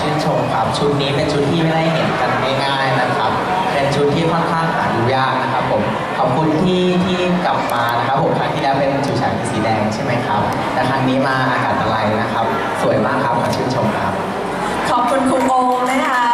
ชื่นชมครับชุดนี้เป็นชุดที่ไม่ได้เห็นกันง่ายๆนะครับ เป็นชุดที่ค่อนข้างหาดูยากนะครับผมขอบคุณที่ที่กลับมานะครับผมครั้งที่แล้วเป็นชุดฉายสีแดงใช่ไหมครับแต่ครั้งนี้มาอากาศอะไรนะครับ สวยมากครับขอชื่นชมครับ ขอบคุณคุณโอมนะคะ